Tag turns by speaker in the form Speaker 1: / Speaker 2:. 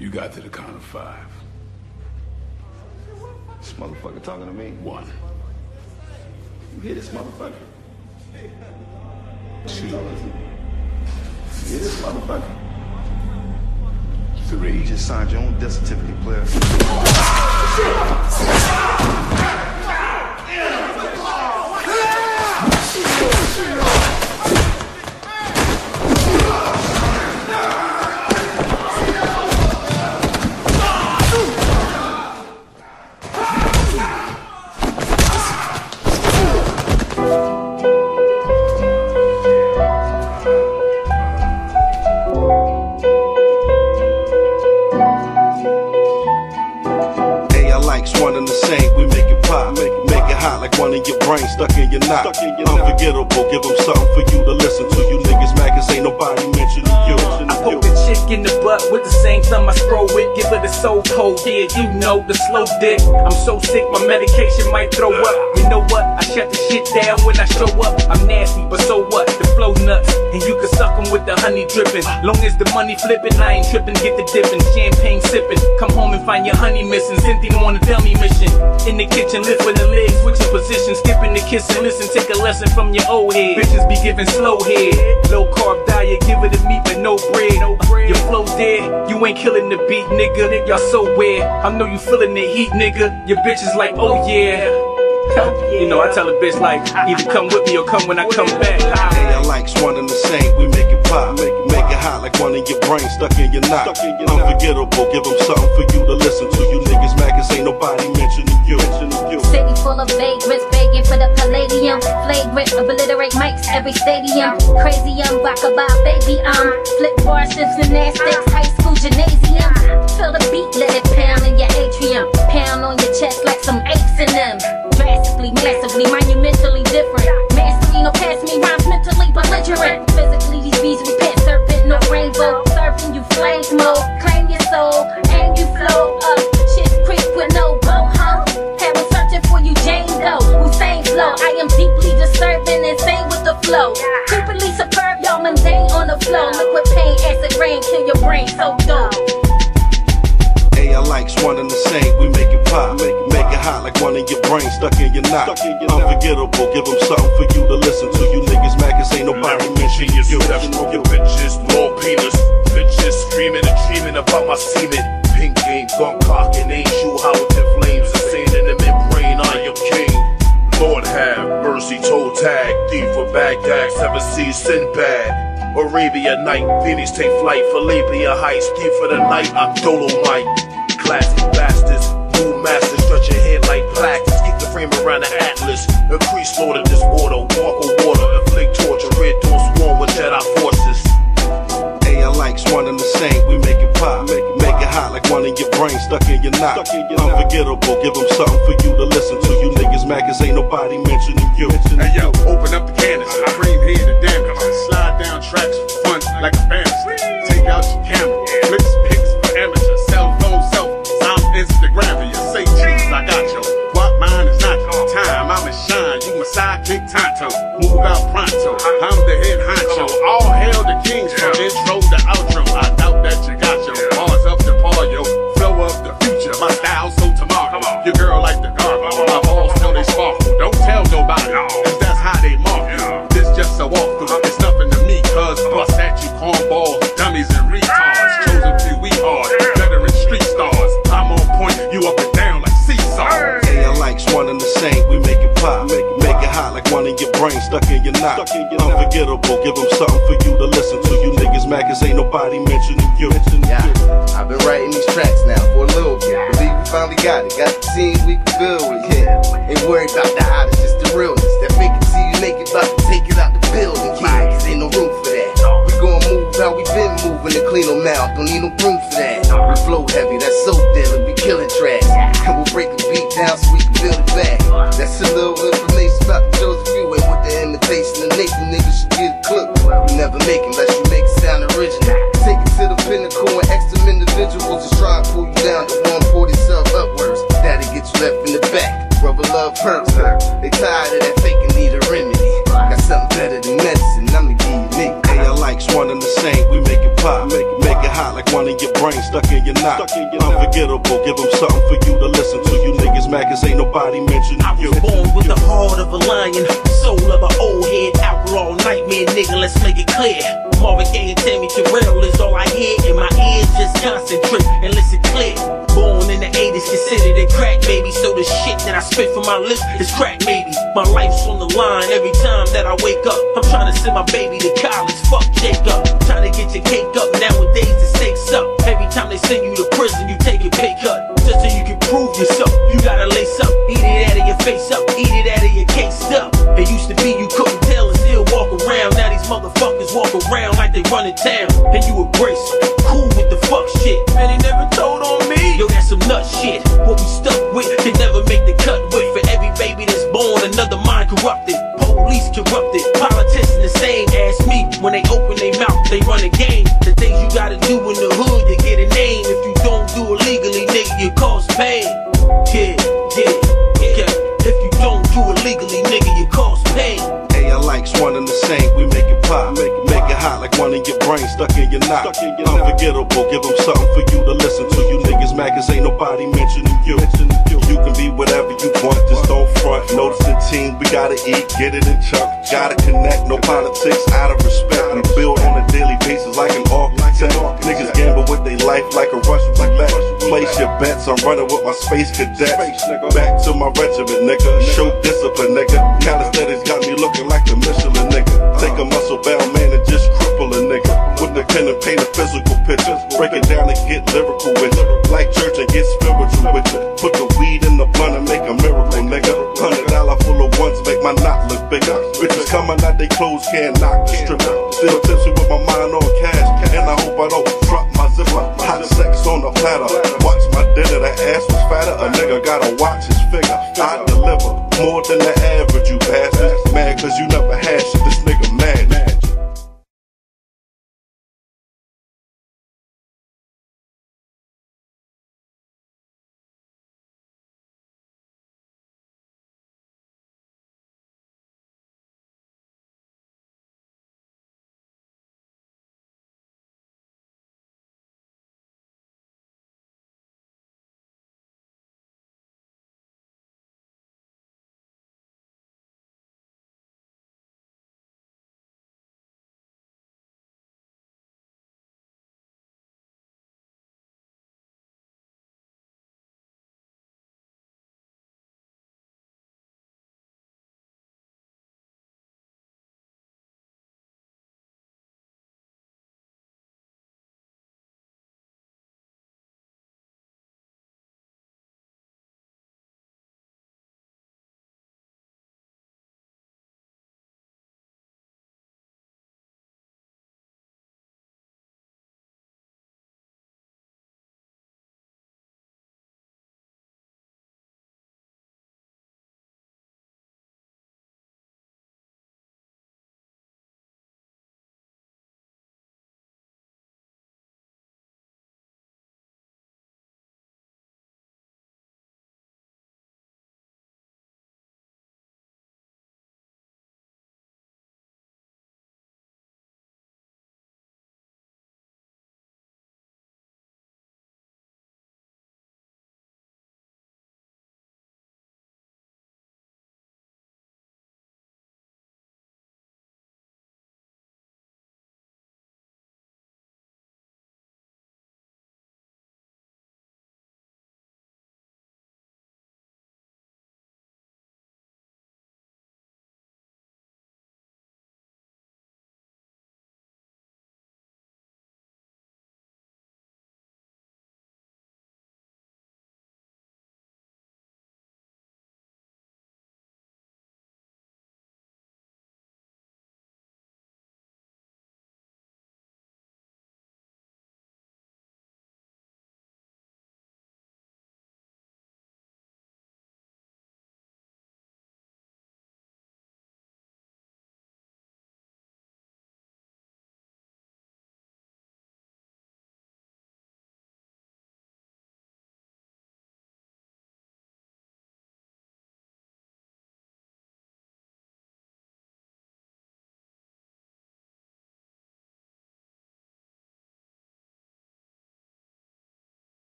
Speaker 1: You got to the count of five.
Speaker 2: This motherfucker talking to me.
Speaker 1: One,
Speaker 2: You hear this motherfucker?
Speaker 1: two,
Speaker 2: You hear this motherfucker?
Speaker 1: three,
Speaker 2: You just signed your own death certificate, player. Stuck in your knot. Unforgettable. Give them something for you to listen to. You niggas mad cause ain't nobody mentioning you.
Speaker 3: In the butt with the same thumb I scroll with. Give her the soul cold, yeah, you know the slow dick. I'm so sick, my medication might throw up. You know what? I shut the shit down when I show up. I'm nasty, but so what? The flow nuts, and you can suck 'em with the honey dripping. Long as the money flipping, I ain't tripping. Get the dipping, champagne sipping. Come home and find your honey missing. Cynthia on a dummy mission. In the kitchen, lift with the legs, switching positions, skipping the kissing. Listen, take a lesson from your old head. Bitches be giving slow head, low carb you ain't killing the beat, nigga. Y'all so weird. I know you feeling the heat, nigga. Your bitch is like, oh yeah. You know, I tell a bitch like, either come with me or come when I come back.
Speaker 2: Hey, I likes one and the same. We make it pop. Make it, make it hot like one of your brains stuck in your knot. Unforgettable. Give them something for you to listen to. You niggas mad cause ain't nobody mentioning you.
Speaker 4: City full of vagrants begging for the palladium. Flagrant, obliterate mics every stadium. Crazy, I'm rockabye, baby, I'm flip bars, gymnastics, high school gymnasium. Feel the beat, let it pound in your atrium. Pound on your chest like some aches in them. Drastically, massively, monumentally different. Mastery, no pass me, rhymes mentally belligerent. Physically, these beats repent, serpent, no rainbow. Serving you flame
Speaker 2: like one in your brain stuck in your knot. Unforgettable. Give them something for you to listen to. You niggas mad cause ain't nobody mentioning you.
Speaker 5: Several your bitches, more penis. Bitches screaming and dreaming about my semen. Pink game, gun cock, and angel, Howard in flames. Insane in the membrane, I am king. Lord have mercy, toe tag. D for Baghdad, seven seas, Sinbad. Arabia night, Phoenix take flight. Falabia heights, D for the night, I'm Dolomite. Classic bastards, move masters, stretch your head like plaques. Keep the frame around the atlas. Increase slaughter, disorder, walk on water, inflict torture. Red dawn swarm with Jedi forces.
Speaker 2: Hey, I likes one and the same. We make it pop. Make it, make it hot like one in your brain, stuck in your knot. Unforgettable. Give them something for you to listen to. You niggas mad ain't nobody mentioning you.
Speaker 6: Hey yo, open up We
Speaker 2: make it. Make it, hot like one of your brains stuck in your knot. Unforgettable. Give them something for you to listen to. You niggas cause ain't nobody mentioning you.
Speaker 7: Yeah, I've been writing these tracks now for a little bit. Believe we finally got it. Got the team we can build with. Yeah, ain't worried about the hottest, just the realness. That make it see you naked, about to take it out the been moving to clean them out. Don't need no room for that. We flow heavy, that's so deadly. We killing tracks. And we'll break the beat down so we can build it back. That's a little information about the few. And with the imitation of Nathan, niggas should get a clip. You never make unless you make it sound original. Take it to the pinnacle and them individuals just try and pull you down to 140 self upwards. That'll get you left in the back. Rubber love perks. They tired of that fake and need a remedy. Got something better than
Speaker 2: brain stuck in your knot. Unforgettable, give them something for you to listen to. You niggas mad cause ain't nobody mentioning
Speaker 1: I
Speaker 2: you.
Speaker 1: was born with the heart of a lion, soul of an old head, outlaw nightmare nigga. Let's make it clear. Marvin Gaye and Tammy Terrell is all I hear, and my ears just concentrate 80s, considered a crack baby, so the shit that I spit from my lips is crack baby. My life's on the line every time that I wake up. I'm trying to send my baby to college, fuck Jacob. Trying to get your cake up, nowadays the stakes up. Every time they send you to prison, you take a pay cut. Just so you can prove yourself, you gotta lace up, eat it out of your face up, eat it out of your case up. It used to be you couldn't tell and still walk around. Now these motherfuckers walk around like they running town, and you embrace. Cool with the fuck shit. Man, they never told on nut shit. What we stuck with can never make the cut with. For every baby that's born, another mind corrupted. Police corrupted, politicians the same. Ask me when they open their mouth, they run a game. The things you gotta do in the hood to get a name. If you don't do it legally, nigga, you cause pain. Yeah, yeah, yeah. If you don't do it legally, nigga, you cause pain.
Speaker 2: Hey, I likes one and the same. We make it pop, make it, make it hot like one in your brain stuck in your knot. Unforgettable, give them something for you to listen to. Ain't nobody mentioning. You want, just don't front. Notice the team, we gotta eat, get it in chunks. Gotta connect, no politics, out of respect. We build on a daily basis like an architect. Niggas gamble with their life like a Russian roulette. Place your bets, I'm running with my space cadets. Back to my regiment, nigga. Show discipline, nigga. Calisthenics got me looking like the Michelin, nigga. Take a muscle bound man and just cripple a nigga. With the pen and paint a physical picture. Break it down and get lyrical with it. Like church and get spiritual with it. Put the weed in the blunt and make a miracle, nigga. Hundred dollar full of ones make my knot look bigger. Bitches coming out they clothes can't knock the stripper. Still tipsy with my mind on cash. And I hope I don't drop my zipper. Hot sex on the platter. Watch my dinner, the ass was fatter. A nigga gotta watch his figure. I deliver more than the average, you bastard.